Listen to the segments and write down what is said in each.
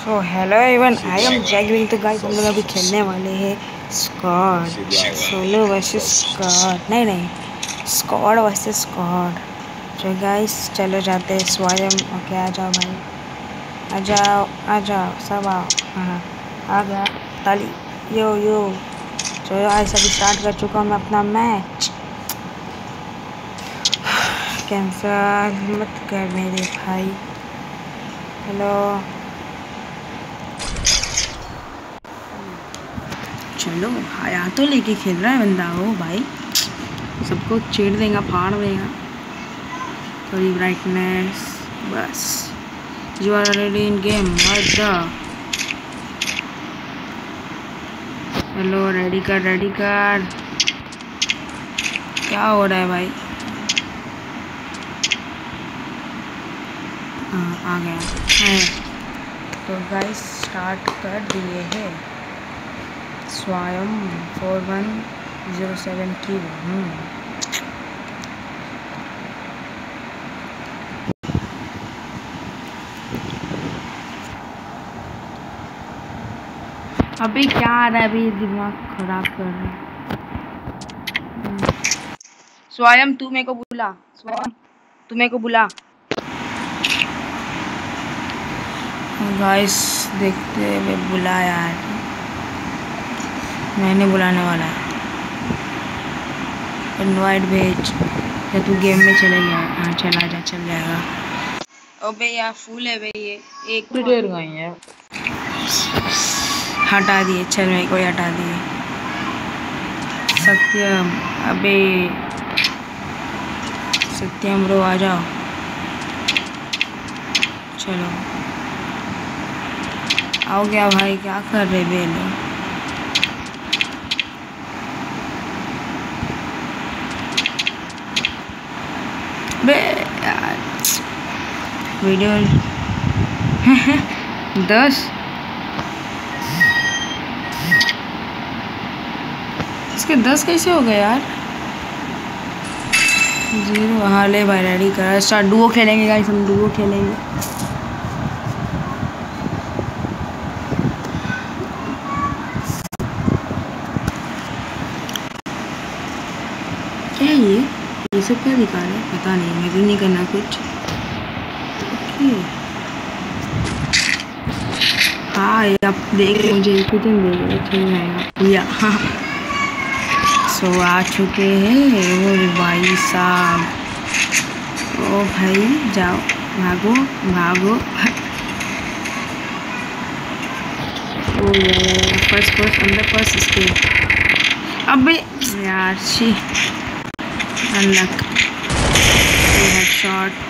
सो hello एवन I am जैगविन तो गाइस हम लोग अभी खेलने वाले हैं स्क्वाड सोलो वर्सेस स्क्वाड नहीं नहीं. स्क्वाड वर्सेस स्क्वाड तो गाइस चलो जाते हैं स्वयं ओके आ जाओ भाई. आ जाओ आ जाओ. सब आओ. हाँ. आ गया. ताली. यो यो चलो आज अभी स्टार्ट कर चुका हूँ मैं अपना मैच कैंसल मत कर मेरे भाई. हेलो चलो आया तो लेके खेल रहा है बंदा हो भाई। सबको छेड़ देगा, फाड़ देगा। थोड़ी ब्राइटनेस बस। You are already in game hello ready कर रेडी कर। क्या हो रहा है भाई? हाँ आ गया। है। तो गाइस स्टार्ट कर दिए हैं। स्वयं फोर वन ज़ीरो सेवन की हूँ अभी क्या आ रहा है? अभी दिमाग खराब कर रहा है। स्वयं तू मेरे को बुला। स्वयं तू मेरे को बुला। गाइस देखते हुए बुला यार मैंने बुलाने वाला। है इनवाइट भेज। या तू गेम में चले गया हाँ चला जा चल जाएगा। अबे यार फूल है भाई ये एक देर गई है? हटा दिए। चल मेरे को हटा दिए। सत्यम अबे। सत्यम रो आ जाओ। चलो। आओ क्या भाई क्या कर रहे बेलो वीडियो दस। इसके दस कैसे हो गए यार? ज़ीरो। हाँ ले भाई रेडी कर। स्टार्ट डुओ खेलेंगे गाइस हम डुओ खेलेंगे। क्या ये सब क्या दिखा रहा है? पता नहीं, मुझे नहीं करना कुछ। हाँ अब देख मुझे देख चल जाएगा या हाँ। सो, आ चुके हैं वो भाई साहब। ओ भाई, जाओ, भागो भागो। ओ फ़र्स्ट फ़र्स्ट अंदर फ़र्स्ट इसके। अबे, यार शी अनलक headshot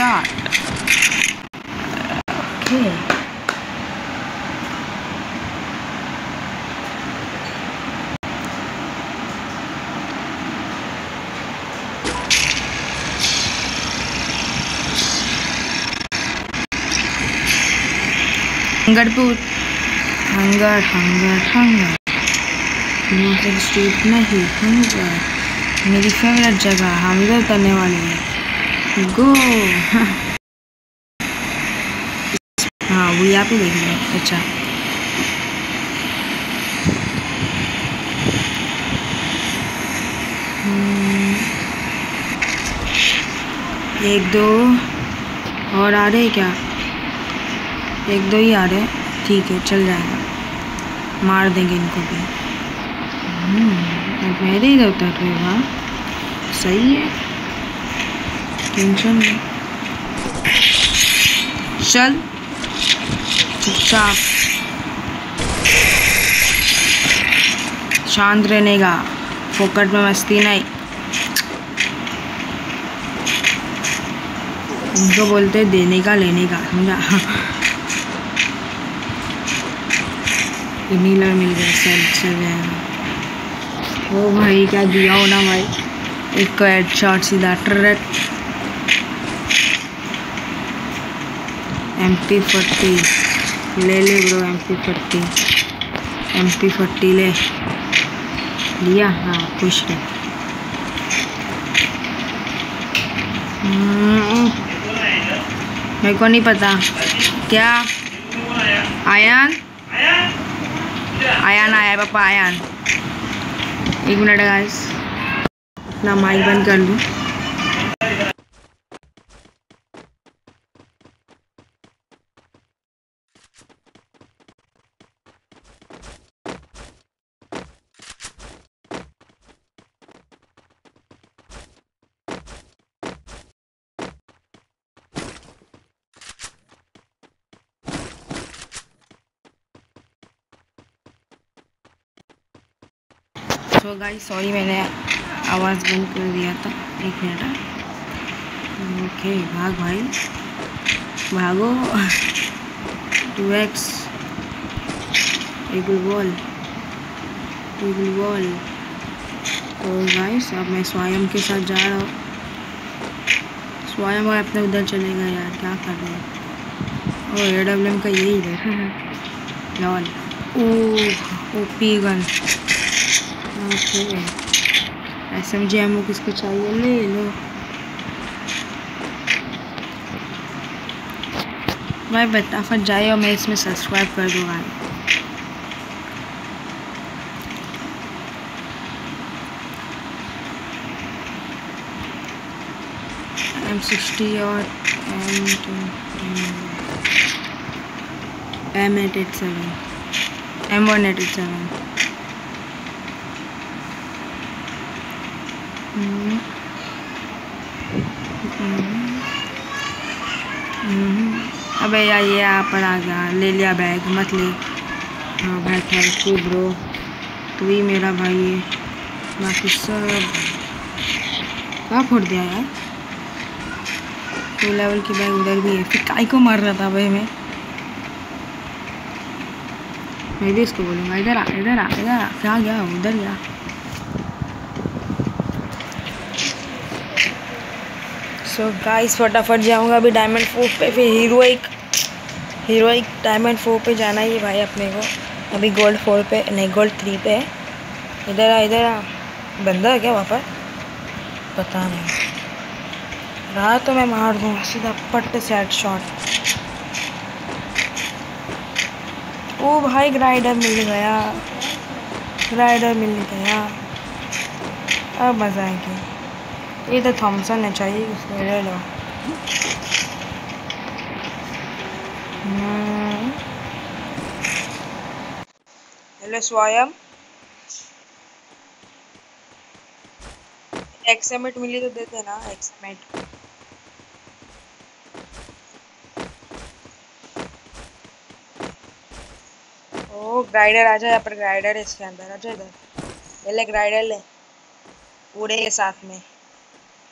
shot. Okay. हंगरपुर hangar hangar hangar street नहीं हंगर मेरी फेवरेट जगह इधर करने वाले हैं. गो हाँ वो यहाँ पे देख लो. अच्छा. हम्म। एक दो और आ रहे क्या? एक दो ही आ रहे ठीक है, चल जाएगा। मार देंगे इनको भी। मेरे इधर उतर रहे वहाँ सही है। टेंशन चल। चुपचाप। शांत रहने का फोकट में मस्ती नहीं। उनको बोलते देने का, लेने का, समझा? नीलर मिल गया चल चल जाएगा ओ भाई क्या दिया हो ना भाई? एक को हेड शॉट सीधा ट्रक एम पी फोर्टी ले ले bro M P forty M P forty ले। लिया? हाँ खुश रहे हम्म, मेरे को नहीं पता। क्या? आयान? आयान आया पापा आयान। एक मिनट गाइस अपना माइक बंद कर लूँ। गाइस सॉरी मैंने आवाज़ बंद कर दिया था। एक मिनट ओके भाग भाई। भागो। Two X table wall table wall तो गाइस अब मैं स्वयं के साथ जा रहा हूँ। स्वयं और अपने उधर चलेगा यार क्या कर रहे हैं? ओ ए डब्ल्यू एम का यही है। लॉल ओ ओपी गन। ओके जी एमओ किसको चाहिए? ले लो। भाई, फटाफट जाए और मैं इसमें सब्सक्राइब कर दूँगा। एम सिक्सटी और M M eight eight seven M one eight eight seven यार ये यहाँ पर आ गया, ले लिया बैग, मत ले। हाँ भाई थैंक यू ब्रो। तू ही मेरा भाई है। बाकी सब कहाँ फोड़ दिया यार? टू लेवल की बैग उधर भी है। फिर काय को मार रहा था भाई मैं? मैं भी इसको बोलूँगा, इधर आ इधर आ इधर आ। क्या गया, उधर गया। सो गाइस फटाफट जाऊँगा अभी डायमंड फोर पे, फिर हीरोइक हीरोइक डायमंड फोर पे जाना ही भाई अपने को। अभी गोल्ड फोर पे, नहीं गोल्ड थ्री पे है। इधर आ इधर आ। बंदा है क्या वहाँ पर? पता नहीं। रहा तो मैं मार दूँ, सीधा पट्ट से हेड शॉट ओ भाई ग्राइडर मिल गया। ग्राइडर मिल गया। अब मज़ा आएगी। ये तो थॉमसन है चाहिए, उसको ले लो। हेलो स्वयं एक्समेट मिली तो देते ना एक्समेट ओ ग्राइडर आ जाए पर ग्राइडर इसके अंदर, आ जाए इधर. ले ग्राइडर ले, पूरे के साथ में.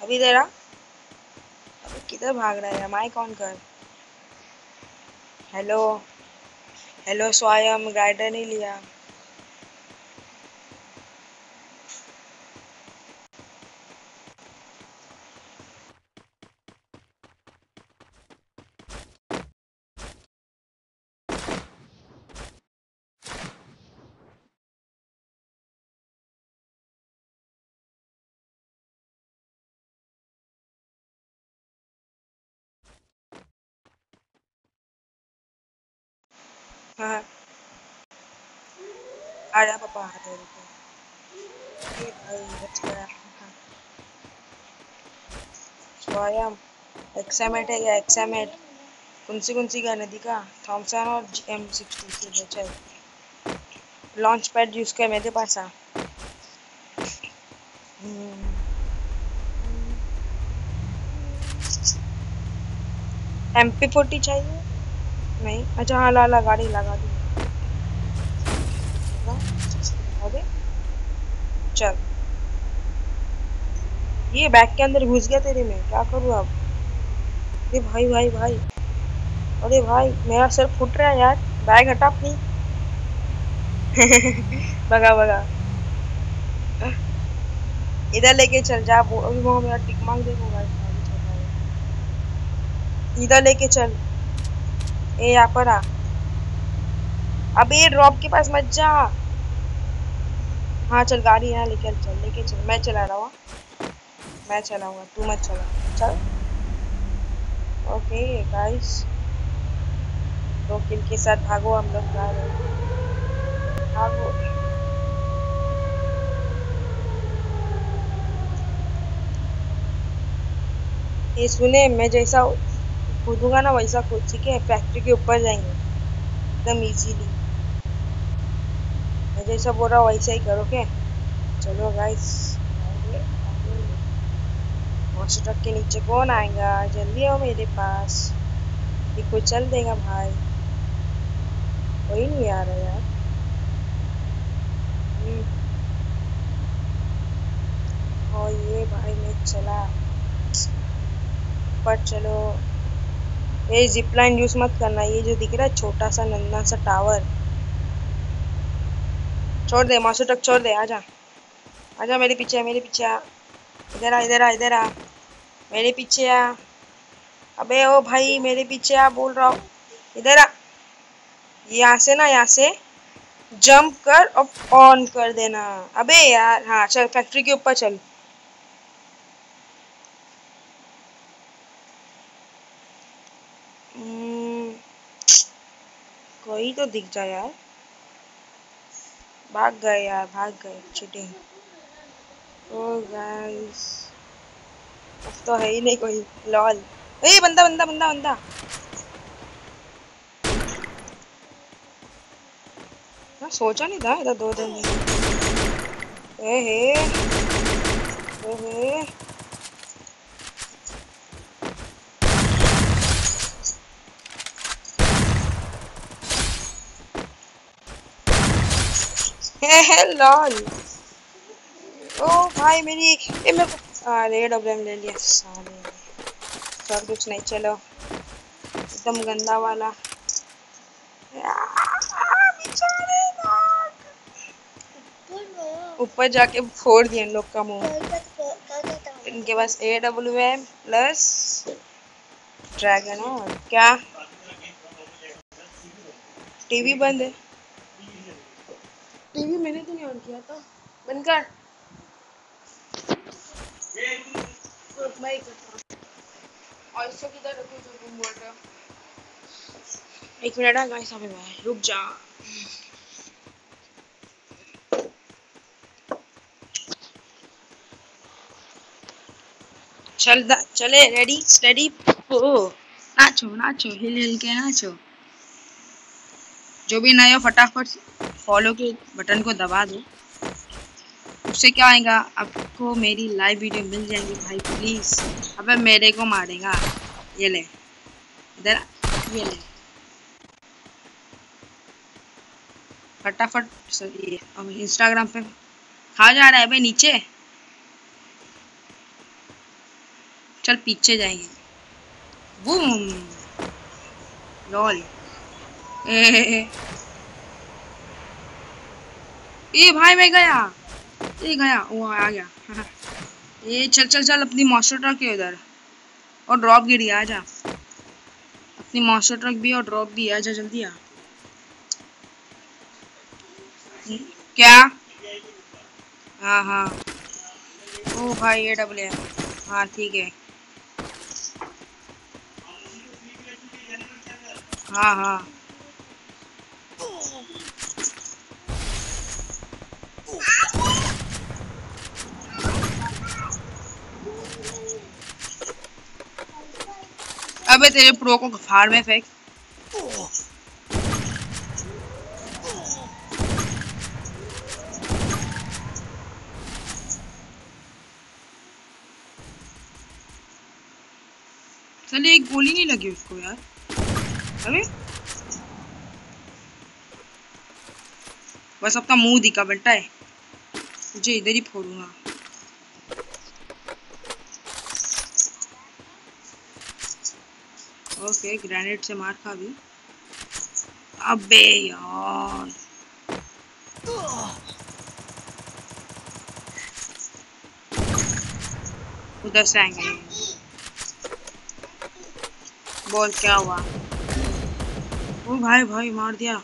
अभी दे अभी किधर भाग रहा है माइक ऑन कर. Hello hello so I am guider नहीं लिया। आ जा पापा आ जा रुको भाई बच। स्वयं एक्सामेट है या एक्सामेट कौन सी कौन सी दिखा थॉमसन और सिक्सटी से चल लॉन्च पैड यूज़ कर मेरे पास आ एम पी फोर्टी चाहिए? नहीं अच्छा हाँ ला ला गाड़ी लगा दी चल ये बैग के अंदर घुस गया तेरे में, क्या करूँ अब? अरे भाई भाई भाई। अरे भाई, मेरा सर फुट रहा है यार, बैग हटा अपनी। भगा भगा। इधर लेके चल, जा, वो अभी वो मेरा टिक मांग देखूँगा इधर लेके चल। ए, यहाँ पर आ। अबे ड्रॉप के पास मत जा। हाँ चल, गाड़ी यहाँ लेके चल लेके चल। मैं चला रहा हूँ। मैं चलाऊँगा तू मत चला। चल। ओके गाइस दो किल के साथ भागो, हम लोग जा रहे हैं। भागो। ये सुने, मैं जैसा कूदूँगा ना वैसा कूद ठीक है? फैक्ट्री के ऊपर जाएँगे, एकदम इजीली मैं जैसा बोल रहा हूँ, वैसा ही करो क्या चलो गाइस ट्रक के नीचे कौन आएगा? जल्दी आओ मेरे पास। ये कोई चल देगा भाई। कोई नहीं आ रहा यार। हम्म। और ये भाई मैं चला। पर चलो। ये जिपलाइन यूज़ मत करना, ये जो दिख रहा है छोटा सा नन्ना सा टावर छोड़ दे, मासू तक छोड़ दे, आजा। आजा मेरे पीछे मेरे पीछे आ। इधर आ इधर आ इधर आ। मेरे पीछे आ। अबे ओ भाई, मेरे पीछे आ, बोल रहा हूँ। इधर आ। यहाँ से ना, यहाँ से जंप कर और ऑन कर देना। अबे यार हाँ चल फैक्ट्री के ऊपर चल। कोई तो दिख जाए यार। भाग गए यार, भाग गए चीटिंग ओ गाइस अब तो है ही नहीं कोई लॉल ए, बंदा बंदा बंदा बंदा। मैं सोचा नहीं था इधर दो दिन ए, हे। ए हे। लॉल ओ भाई, मेरी ए मेरे को अरे डब्ल्यू ले लिया। साले। सब कुछ नहीं, चलो। एकदम गंदा वाला। ऊपर जाके फोड़ दिए लोग का मुँह। इनके पास A W M plus dragon और क्या? टीवी बंद है। मैंने तो नहीं ऑन किया था। बंद कर हो एक मिनट आ गाइस अभी मैं रुक जा। चल चले रेडी स्टडी ओ नाचो नाचो हिल हिल के नाचो। जो भी हो फटाफट फॉलो के बटन को दबा दो। उससे क्या आएगा आपको मेरी लाइव वीडियो मिल जाएँगी भाई प्लीज़ अब मेरे को मारेगा। ये ले। इधर ये ले। फटाफट ये अब इंस्टाग्राम पे खा जा रहा है भाई, नीचे। चल, पीछे जाएँगे। बूम। लॉल। ए, भाई मैं गया। ये गया वो आ गया। ये चल चल चल अपनी मास्टर ट्रक है उधर। और ड्रॉप गिरी आ जा। अपनी मास्टर ट्रक भी और ड्रॉप भी आ जा जल्दी आ। क्या? हाँ हाँ। ओ भाई ये डबल है। हाँ ठीक है। हाँ हाँ। अबे तेरे प्रो को फाड़ में फेंक चले एक गोली नहीं लगी उसको यार? अबे बस अपना मुँह दिखा बेटा। है मुझे इधर ही फोड़ूँगा। ओके, ग्रेनेड से मार खा भी अबे यार। उधर से आएँगे। बोल क्या हुआ? ओ भाई भाई, मार दिया।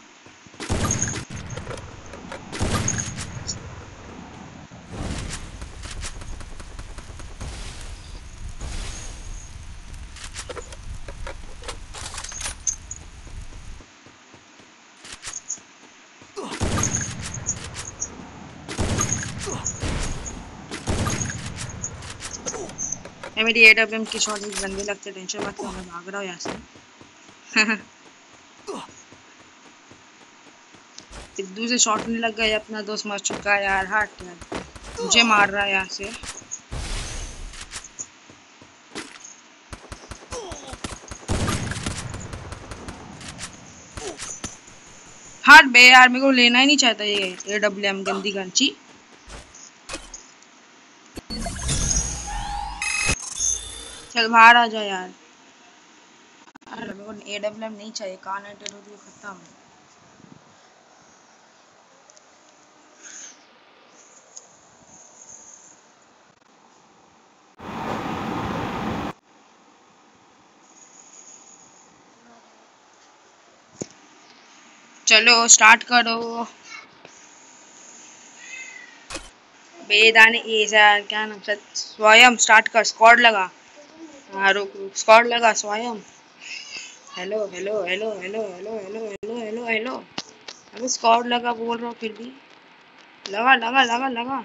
मेरी ए डब्ल्यू एम की शॉट भी गंदे लगते टेंशन मत लो मैं भाग रहा हूँ यहाँ से। सिद्धू से शॉट नहीं लग गया, अपना दोस्त मर चुका है यार हट यार मुझे मार रहा है यहाँ से। हट बे यार, मेरे को लेना ही नहीं चाहता ये ए डब्ल्यू एम गंदी गंची चल बाहर आ जा यार। मेरे को ए डब्ल्यू एम नहीं चाहिए कहाँ नेटेड होती है खत्म। चलो स्टार्ट करो। बेदाने ऐसा क्या नाम स्वयं स्टार्ट कर स्क्वाड लगा। हाँ स्क्वाड लगा स्वयं। Hello hello hello hello hello hello hello hello hello अबे स्क्वाड लगा बोल रहा हूँ फिर भी। लगा लगा लगा लगा।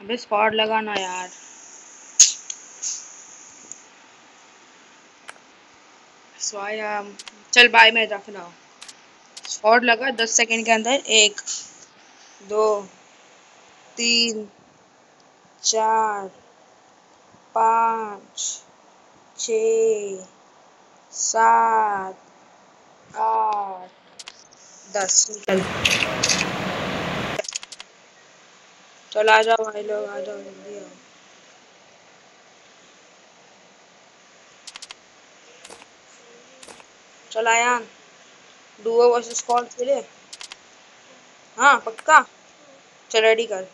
अबे स्क्वाड लगा ना यार। स्वयं। चल बाय मैं रख रहा हूँ स्पॉट लगा दस सेकंड के अंदर। एक, दो, तीन, चार पाँच, छ, सात, आठ, दस। निकल। चलो आ जाओ भाई लोग, आ जाओ जल्दी आओ। चल आयान डुओ वर्सेस स्क्वाड खेले। हाँ पक्का? चल रेडी कर।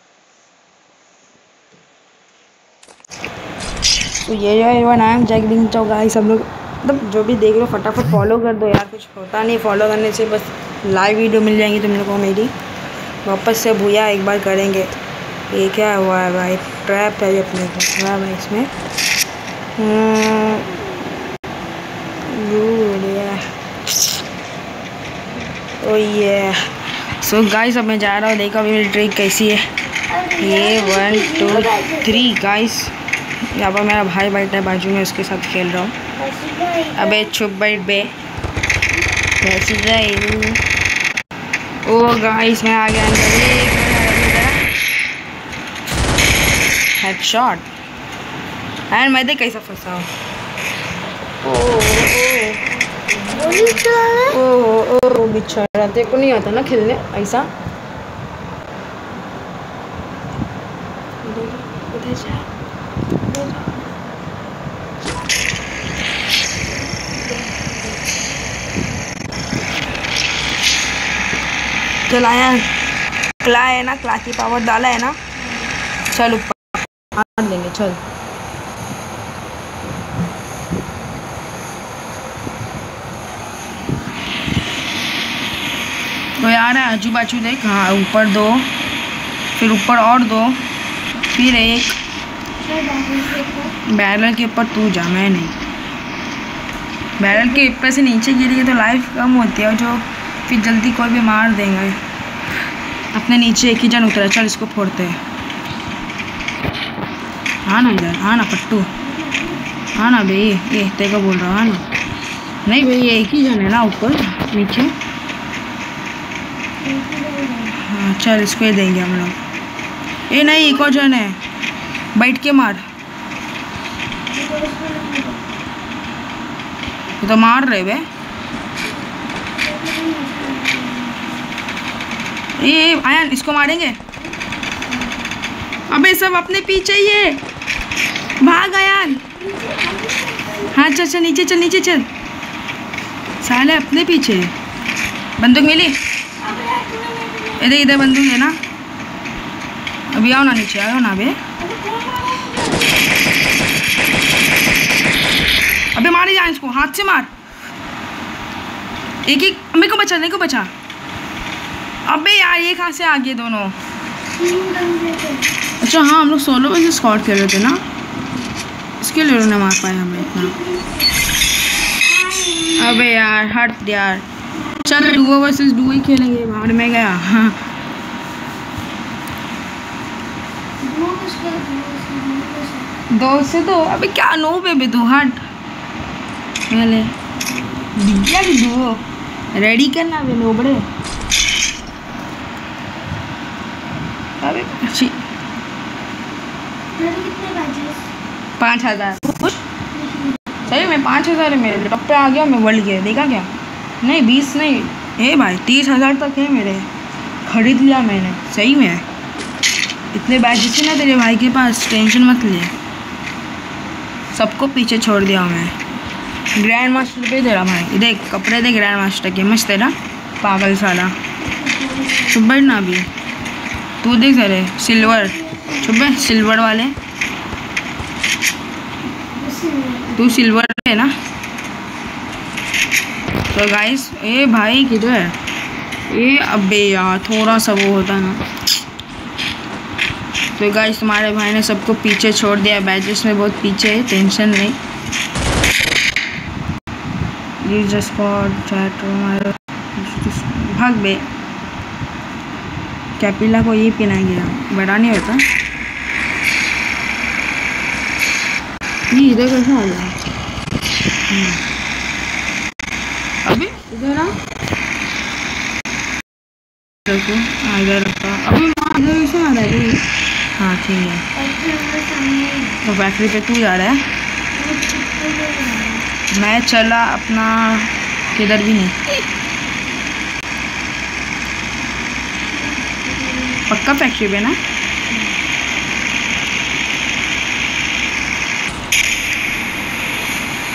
तो ये जो है वन आई एम जैक बिंग चौ गाइस सब लोग मतलब जो भी देख लो फटाफट फॉलो कर दो यार, कुछ होता नहीं फॉलो करने से बस लाइव वीडियो मिल जाएँगी तुम लोग को मेरी। वापस से भूया एक बार करेंगे। ये क्या हुआ है भाई? ट्रैप है ये अपने को। हुआ भाई, इसमें। ओ ये सो गाइस अब मैं जा रहा हूँ, देखो अभी मेरी ट्रिक कैसी है। ये वन टू थ्री गाइस यहाँ पर मेरा भाई बैठा है बाजू में उसके साथ खेल रहा हूँ। अबे छुप बैठ बे। कैसी ओ गाइस मैं आ गया अंदर। हेड शॉट एंड मैं देख कैसा फंसा हूँ। ओ, ओ, ओ, ओ ओ बेचारा तेरे नहीं आता ना खेलने ऐसा। चल आया क्ला है ना, क्ला की पावर डाला है ना। चल ऊपर। लेंगे, चल। तो यार आजू बाजू देख। हाँ ऊपर दो। फिर ऊपर और दो। फिर एक। बैरल के ऊपर तू जा, मैं नहीं। बैरल के ऊपर से नीचे गिरी है तो लाइफ कम होती है और जो फिर जल्दी कोई भी मार देंगे। अपने नीचे एक ही जन उतरा, चल इसको फोड़ते। हैं हाँ ना इधर हाँ ना पट्टू। हाँ ना भाई ये तेरे को बोल रहा हाँ ना। नहीं भाई ये एक ही जन है ना ऊपर, नीचे। हाँ चल इसको ही देंगे हम लोग। ये नहीं, एक और जन है। बैठ के मार। तो मार रहे वे ये आयन इसको मारेंगे? अबे, सब अपने पीछे ही है। भाग, आयन। हाँ चल चल, नीचे चल नीचे चल। साले, अपने पीछे बंदूक मिली? इधर इधर बंदूक है ना? अभी आओ ना नीचे, आओ ना अबे। अबे, मारे जा इसको, हाथ से मार। एक एक मेरे को बचा, मेरे को बचा। अबे यार, ये कहाँ से आ गए दोनों? अच्छा हाँ हम लोग सोलो वैसे स्कॉट खेल रहे थे ना? इसके लिए उन्होंने मार पाया हमें इतना। अबे यार, हट यार। चल डुओ वर्सेस डुओ ही खेलेंगे बाहर में गया। हाँ दो से दो? अबे क्या नो भी तू हट। पहले। दिया कि दो रेडी करना बे लोबड़े। अच्छी पाँच हज़ार। सही में पाँच हज़ार है मेरे टॉप पे आ गया मैं वर्ल्ड गया। देखा क्या? नहीं बीस नहीं। ए भाई तीस हज़ार तक है मेरे। खरीद लिया मैंने। सही में इतने बैचेस है ना तेरे भाई के पास टेंशन मत ले। सबको पीछे छोड़ दिया मैं। ग्रैंड मास्टर पे तेरा भाई। देख कपड़े दे ग्रैंड मास्टर के। मस्त तेरा पागल सारा सुबह ना अभी। तू देख सारे सिल्वर। बैठ सिल्वर वाले। तू सिल्वर है ना? तो गाइस ए भाई किधर है? ए अबे यार, थोड़ा सा वो होता है ना। तो गाइस तुम्हारे भाई ने सबको पीछे छोड़ दिया। बैचेस में बहुत पीछे है टेंशन नहीं। ये जस्ट चैट भाग बे। कैपिला को ये पीना गया बड़ा नहीं होता। ये इधर कैसे आ गया हम्म। अभी? इधर आ। देखो इधर रखा। अभी वहाँ इधर कैसे आ रहा है हाँ ठीक है। तो फैक्ट्री पे तू जा रहा है? मैं चला अपना किधर भी नहीं। पक्का फैक्ट्री पे ना?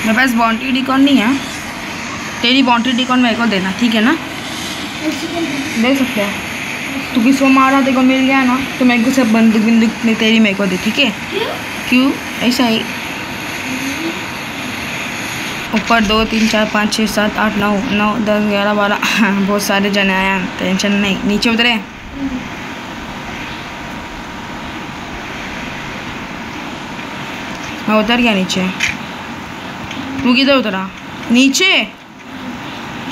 मेरे पास बाउंड्री डिकॉन नहीं है। तेरी बाउंड्री डिकॉन मेरे को देना ठीक है ना? दे सकते हैं। तू किसको मारा तेरे को मिल गया ना? तो मेरे को सब बंदूक बंदूक तेरी मेरे को दे ठीक है? क्यों? ऐसा ही। ऊपर दो तीन चार पाँच छः सात आठ नौ नौ दस ग्यारह बारह। बहुत सारे जने आए हैं। टेंशन नहीं। नीचे उतरे? मैं उतर गया नीचे। तू किधर उतरा? नीचे?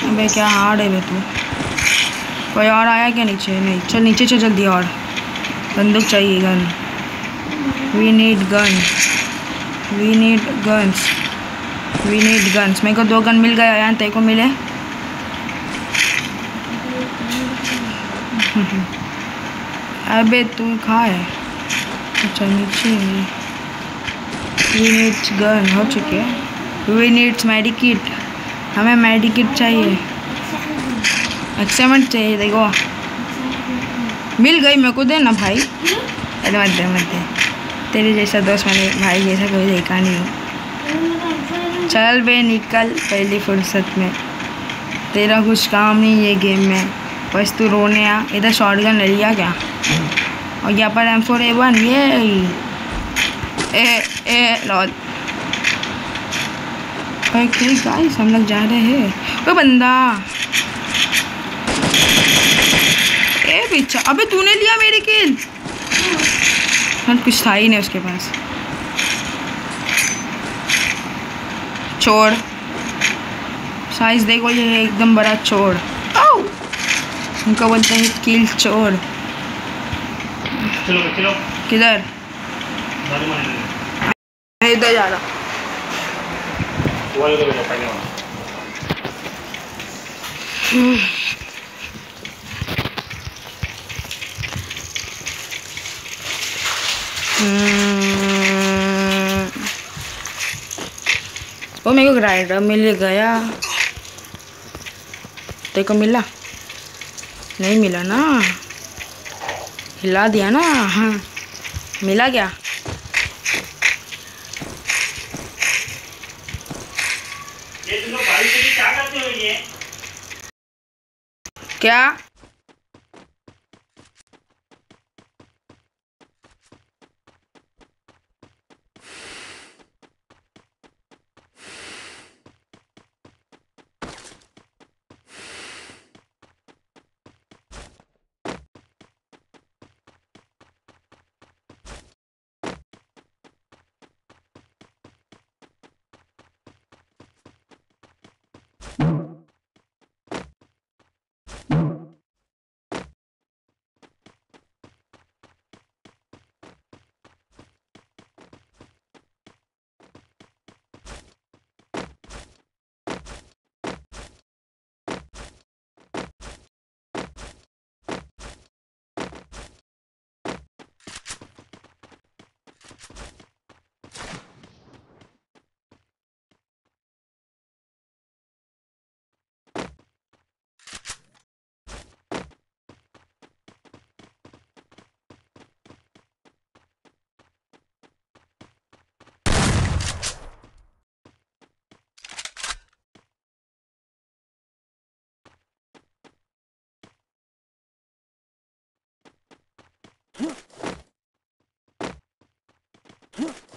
अबे, क्या हार्ड है बे तू। कोई और आया क्या नीचे? नहीं, चल नीचे चल जल्दी और। बंदूक चाहिए gun. We need gun we need guns we need guns मेरे को दो गन मिल गया यहाँ तेरे को मिले। अबे, तू कहाँ है? अच्छा नीचे वी नीड्स गन हो चुके हैं। वी नीड्स मेडिकिट हमें मेडिकिट चाहिए। एक्सेमेंट चाहिए, देखो। मिल गई मेरे को दे ना भाई। अरे मत दे मत दे। तेरे जैसा दोस्त मैंने, भाई जैसा कोई देखा नहीं हो। चल बे, निकल पहली फुर्सत में। तेरा कुछ काम नहीं ये गेम में। बस तू रोने आ। इधर शॉर्ट गन ले लिया क्या? और यहाँ पर एम फोर ए वन ये ए ए लॉल ओके गाइस हम लोग जा रहे हैं। ओ बंदा। ए पीछा। अबे तूने लिया मेरी किल हाँ कुछ था ही नहीं उसके पास। छोड़ साइज़ देखो ये है एकदम बड़ा चोर। आओ उनको बोलते हैं किल चोर। चलो चलो किधर। मैं इधर जा रहा। वो हम्म। वो मेरे को ग्राइंडर मिल गया। तेरे को मिला? नहीं मिला ना। हिला दिया ना। हाँ। मिला क्या ये तुम लोग बारिश में क्या करते हो ये क्या? है